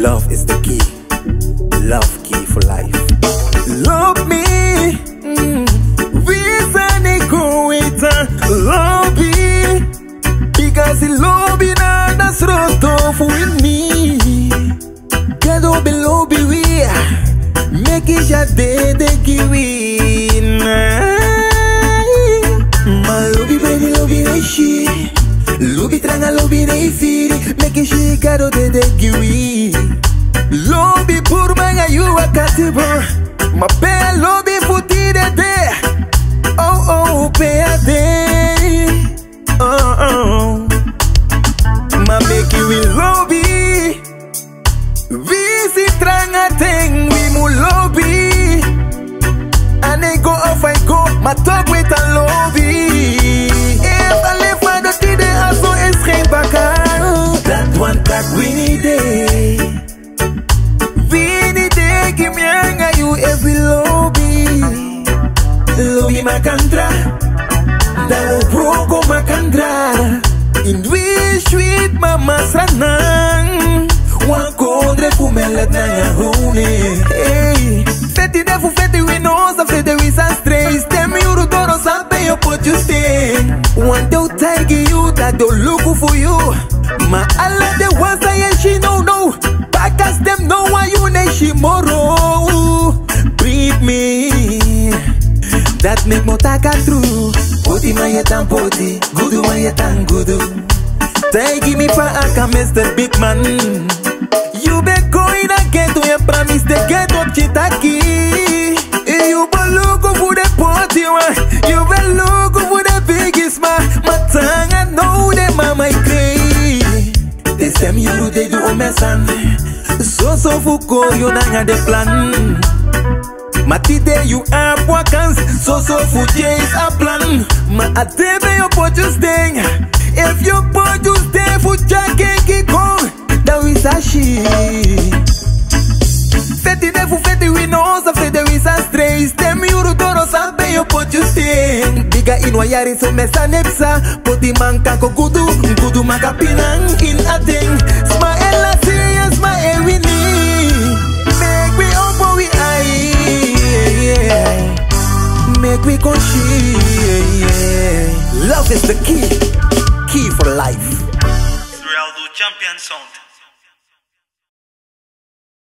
Love is the key. Love key for life. Love me. Mm. Reason they go it love me. Because the love in that's rough with me. Get up and love we. Make it your day they give in. Love you tranga love you feel. Make it she got out they give Lobby pour manga you a katibo Ma belle lobby makandra. Dawubroko makandra. Indwi sweet mama sanang. Wakondre fumelet na yahuni Hey, fete devu fete we nosa fete we sans três Temi uru doro sabe eu pode ter One day eu take you, that do look for you. Ma ala de wasa ye That make mo taka true. Poti ma ye tan poti Gudu ma ye tan gudu Take me for aka Mr. Big Man. You be going again to your promise. To get up chitaki You be looking for the party one You be looking for the biggest man. My tongue I know that mama cray They say me you they do omesan So so fuko you nanga the plan. Matide you are vakansie soso food jy is 'n plan. Maar atebe jou potjies ding if jou potjies ding food jy kan kikom dan is a shit. Fete devo fete we nosa fete we sas três Tem yuru toro sabe eu pote sim Diga ino ayari so mesa nepsa Poti manka kokudu Nkudu makapina in aten Make we go yeah. Love is the key. Key for life. Real champion sound.